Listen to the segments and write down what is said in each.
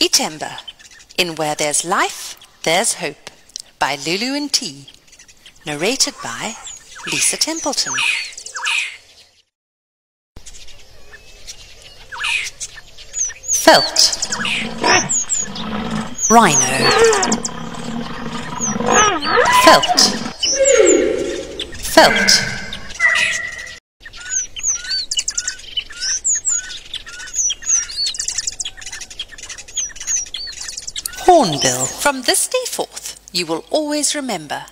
iThemba, in Where There's Life, There's Hope, by Lulu and T. Narrated by Lisa Templeton. Felt. Rhino. Felt. Felt. From this day forth, you will always remember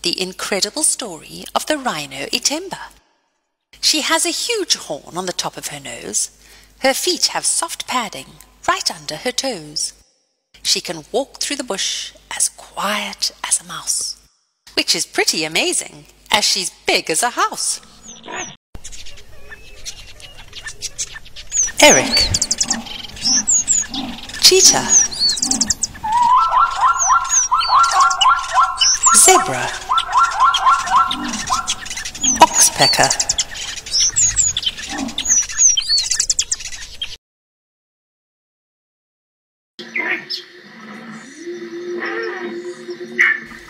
the incredible story of the rhino iThemba. She has a huge horn on the top of her nose. Her feet have soft padding right under her toes. She can walk through the bush as quiet as a mouse, which is pretty amazing as she's big as a house. Eric. Cheetah. Zebra. Oxpecker.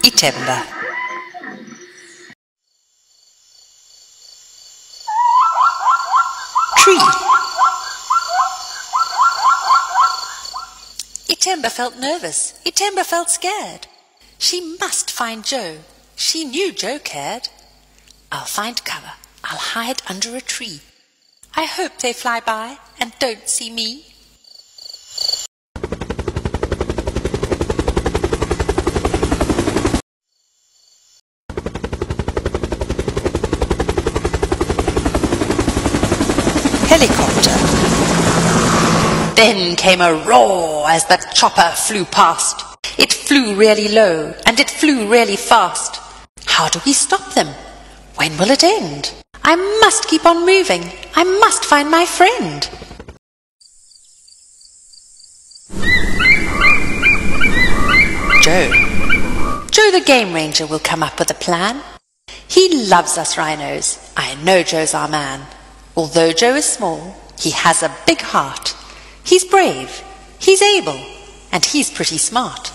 iThemba. Tree. iThemba felt nervous. iThemba felt scared. She must find Joe. She knew Joe cared. I'll find cover. I'll hide under a tree. I hope they fly by and don't see me. Helicopter. Then came a roar as the chopper flew past. It flew really low and it flew really fast. How do we stop them? When will it end? I must keep on moving. I must find my friend. Joe. Joe the Game Ranger will come up with a plan. He loves us rhinos. I know Joe's our man. Although Joe is small, he has a big heart. He's brave, he's able, and he's pretty smart.